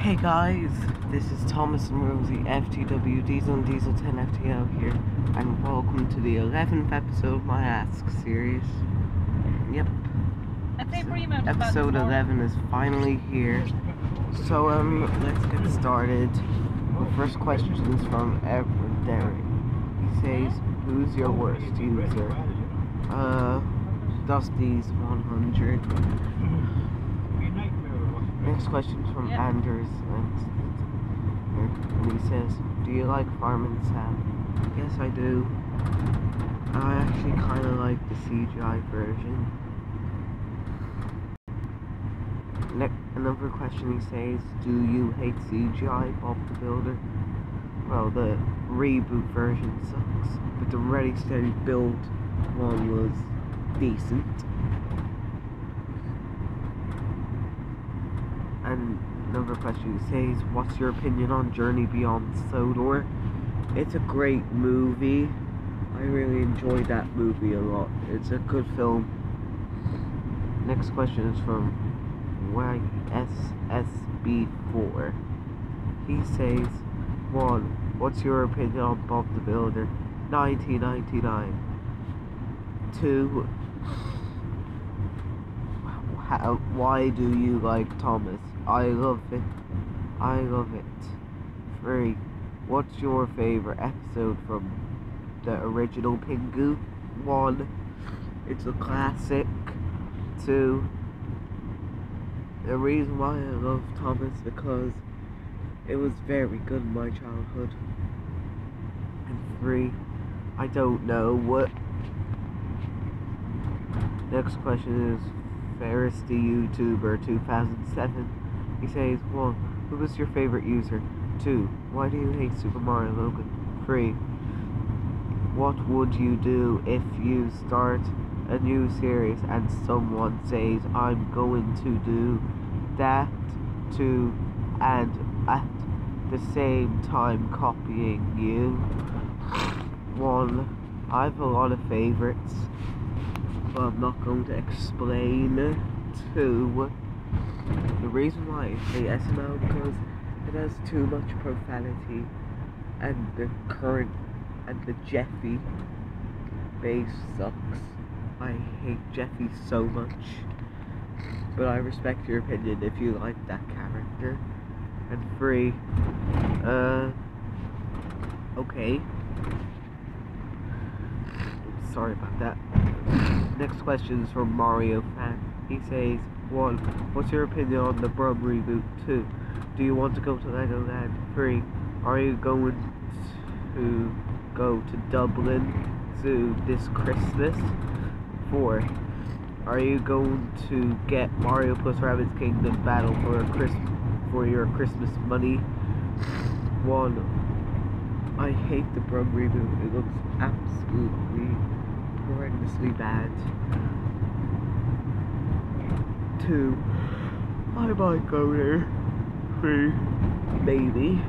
Hey guys, this is Thomas and Rosie, FTW Diesel and Diesel 10 FTL here, and welcome to the 11th episode of my Ask series. Yep, And they remount about episode 11 is finally here. So, um, let's get started. The first question is from Everett Derry. He says, Who's your worst user? Uh, Dusty's 100. Next question is from Yeah. Anders, and, he says, "Do you like Fireman Sam?" Yes, I do. I actually kind of like the CGI version. Ne- another question he says, "Do you hate CGI, Bob the Builder?" Well, the reboot version sucks, but the Ready Steady Build one was decent. And another question says, What's your opinion on Journey Beyond Sodor? It's a great movie. I really enjoyed that movie a lot. It's a good film. Next question is from YSSB4. He says, 1. What's your opinion on Bob the Builder? 1999. 2. How, why do you like Thomas? I love it. I love it. Three. What's your favorite episode from the original Pingu? One. It's a classic. Two. The reason why I love Thomas because it was very good in my childhood. And three. I don't know what. Next question is the YouTuber 2007. He says, 1. Who was your favorite user? 2. Why do you hate Super Mario Logan? 3. What would you do if you start a new series and someone says, I'm going to do that too, and at the same time copying you? 1. I have a lot of favorites but I'm not going to explain to the reason why I hate SML because it has too much profanity and the current and the Jeffy base sucks. I hate Jeffy so much. But I respect your opinion if you like that character. And three, uh okay. Sorry about that. Next question is from Mario Fan. He says, 1. What's your opinion on the Brum reboot? 2. Do you want to go to Legoland? 3. Are you going to go to Dublin Zoo this Christmas? 4. Are you going to get Mario plus Rabbids Kingdom Battle for a Chris for your Christmas money? 1. I hate the Brum reboot. It looks absolutely horrendously bad. Two, I might go there. Three, maybe.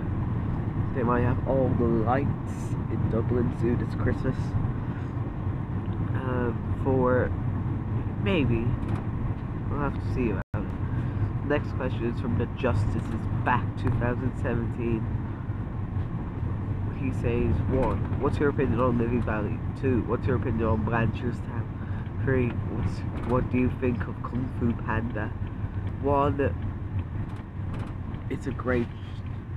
They might have all the lights in Dublin Zoo this Christmas. Um, four, maybe. We'll have to see about it. Next question is from the Justice is Back 2017 he says, one, what's your opinion on Liffey Valley? Two, what's your opinion on Blanchardstown? Three, what do you think of Kung Fu Panda? One, it's a great,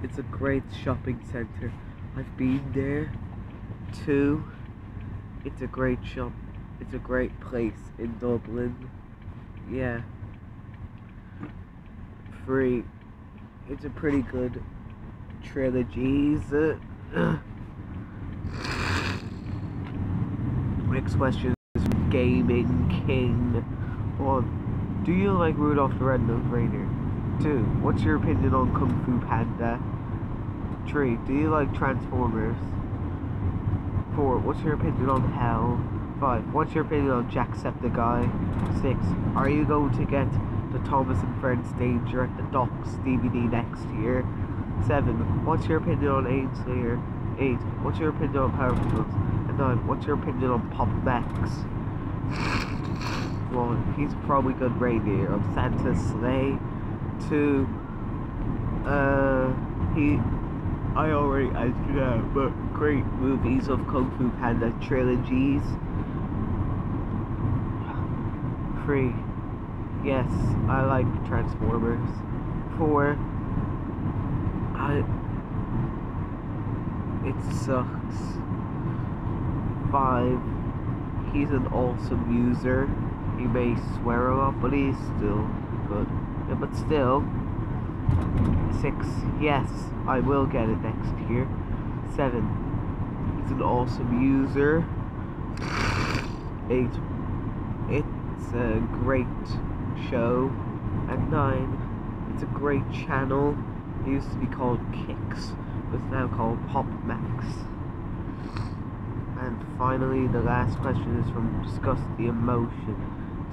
it's a great shopping center. I've been there. Two, it's a great shop, it's a great place in Dublin. Yeah. Three, it's a pretty good trilogies. Next question Gaming King. One, do you like Rudolph the Red-Nosed Reindeer? Two, what's your opinion on Kung Fu Panda? Three, do you like Transformers? Four, what's your opinion on Hell? Five, what's your opinion on Jacksepticeye? Six, are you going to get the Thomas and Friends Danger at the Docks DVD next year? Seven, what's your opinion on Ainslayer? Eight, what's your opinion on Power Rangers? And nine, what's your opinion on Pop Max? One, he's probably good reindeer of Santa's sleigh. Two, Uh, he. I already answered that, but great movies of Kung Fu Panda trilogies. Three. Yes, I like Transformers. Four. I. It sucks. Five. He's an awesome user. He may swear a lot, but he's still good. Yeah, but still. Six. Yes, I will get it next year. Seven. He's an awesome user. Eight. It's a great show. And nine. It's a great channel. It used to be called Kix, but it's now called Pop Max. Finally, the last question is from Discuss the Emotion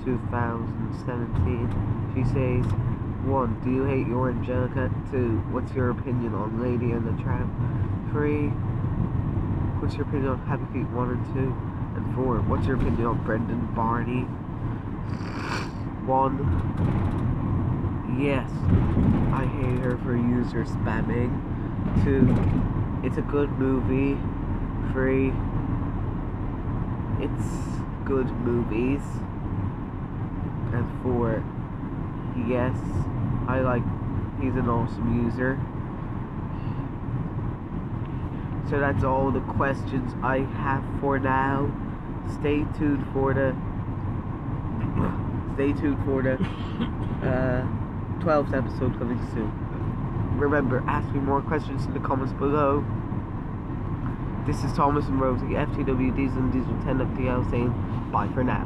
2017. She says, 1. Do you hate your Angelica? 2. What's your opinion on Lady and the Tramp? 3. What's your opinion on Happy Feet 1 and 2? And 4. What's your opinion on Brendan Barney? 1. Yes, I hate her for user spamming. 2. It's a good movie. 3. It's good movies. And 4. Yes, I like, he's an awesome user. So that's all the questions I have for now. Stay tuned for the, stay tuned for the, uh, 12th episode coming soon. Remember, ask me more questions in the comments below. This is Thomas and Rosie, FTW Diesel and Diesel 10 FTL saying bye for now.